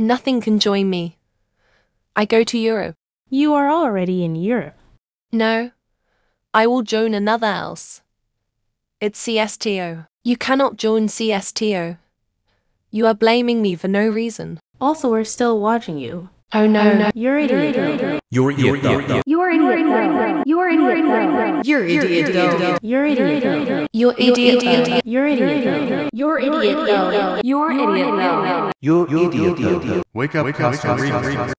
Nothing can join me. I go to Europe. You are already in Europe. No, I will join another else. It's CSTO. You cannot join CSTO. You are blaming me for no reason. Also, we're still watching you. Oh no, no. You're idiot. You're idiot. though. You're an idiot. though. You're an idiot. You're idiot. You're idiot. You're idiot. You're idiot. You're idiot. You're idiot. You're idiot. though. Wake up, Wake up, read.